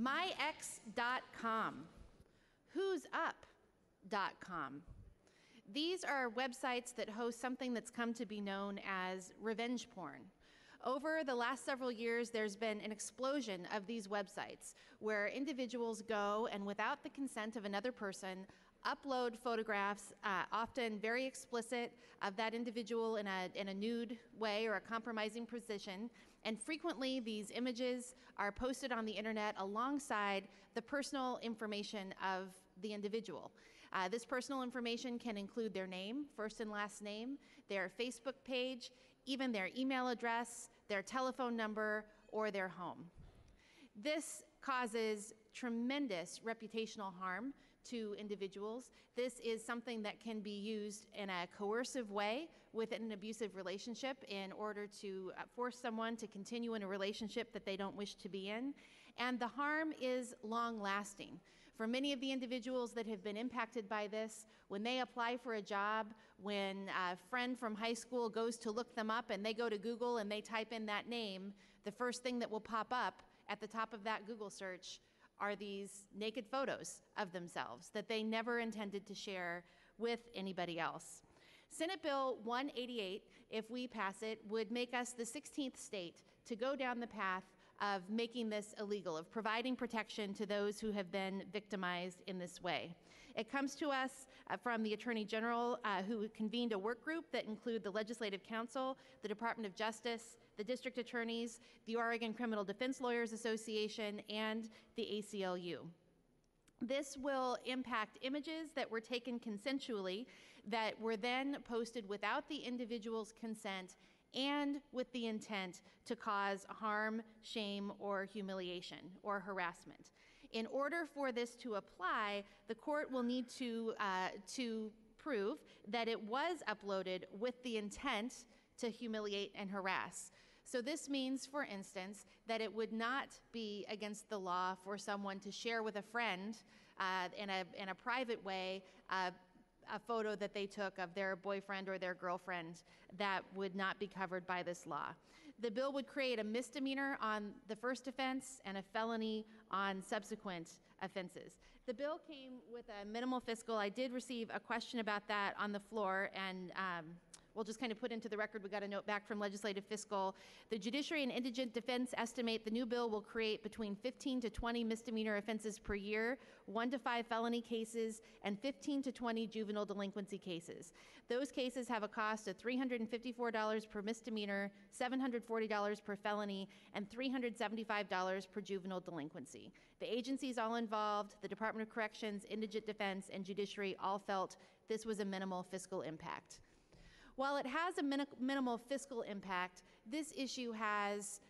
myex.com, who'sup.com. These are websites that host something that's come to be known as revenge porn. Over the last several years, there's been an explosion of these websites where individuals go and, without the consent of another person, upload photographs, uh, often very explicit, of that individual in a, in a nude way or a compromising position. And frequently, these images are posted on the internet alongside the personal information of the individual. Uh, this personal information can include their name, first and last name, their Facebook page, even their email address, their telephone number, or their home. This causes tremendous reputational harm to individuals. This is something that can be used in a coercive way within an abusive relationship in order to uh, force someone to continue in a relationship that they don't wish to be in. And the harm is long lasting. For many of the individuals that have been impacted by this, when they apply for a job, when a friend from high school goes to look them up and they go to Google and they type in that name, the first thing that will pop up at the top of that Google search are these naked photos of themselves that they never intended to share with anybody else. Senate Bill 188, if we pass it, would make us the 16th state to go down the path of making this illegal, of providing protection to those who have been victimized in this way. It comes to us uh, from the Attorney General, uh, who convened a work group that include the Legislative Counsel, the Department of Justice, the district attorneys, the Oregon Criminal Defense Lawyers Association, and the ACLU. This will impact images that were taken consensually that were then posted without the individual's consent and with the intent to cause harm, shame, or humiliation or harassment. In order for this to apply, the court will need to, uh, to prove that it was uploaded with the intent to humiliate and harass. So, this means, for instance, that it would not be against the law for someone to share with a friend uh, in, a, in a private way uh, a photo that they took of their boyfriend or their girlfriend that would not be covered by this law. The bill would create a misdemeanor on the first offense and a felony on subsequent offenses. The bill came with a minimal fiscal. I did receive a question about that on the floor, and um, we'll just kind of put into the record, we got a note back from Legislative Fiscal. The Judiciary and Indigent Defense estimate the new bill will create between 15 to 20 misdemeanor offenses per year, one to five felony cases, and 15 to 20 juvenile delinquency cases. Those cases have a cost of $354 per misdemeanor, $740 per felony, and $375 per juvenile delinquency. The agencies all involved, the Department of Corrections, Indigent Defense, and Judiciary all felt this was a minimal fiscal impact. While it has a min- minimal fiscal impact, this issue has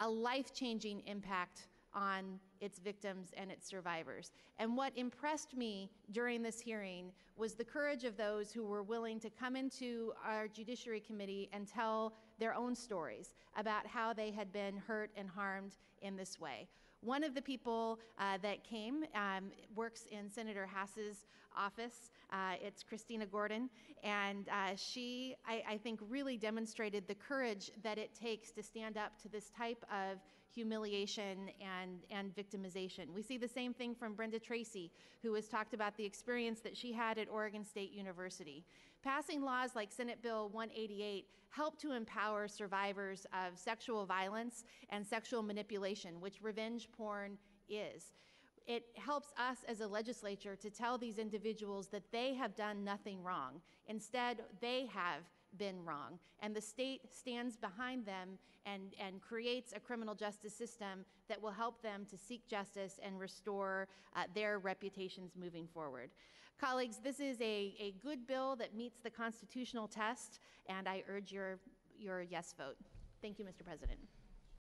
a life changing impact on its victims and its survivors. And what impressed me during this hearing was the courage of those who were willing to come into our Judiciary Committee and tell their own stories about how they had been hurt and harmed in this way. One of the people uh, that came um, works in Senator Hass's office. Uh, it's Christina Gordon. And uh, she, I, I think, really demonstrated the courage that it takes to stand up to this type of humiliation and, and victimization. We see the same thing from Brenda Tracy, who has talked about the experience that she had at Oregon State University. Passing laws like Senate Bill 188 help to empower survivors of sexual violence and sexual manipulation, which revenge porn is it helps us as a legislature to tell these individuals that they have done nothing wrong. Instead, they have been wrong. And the state stands behind them and, and creates a criminal justice system that will help them to seek justice and restore uh, their reputations moving forward. Colleagues, this is a, a good bill that meets the constitutional test, and I urge your, your yes vote. Thank you, Mr. President.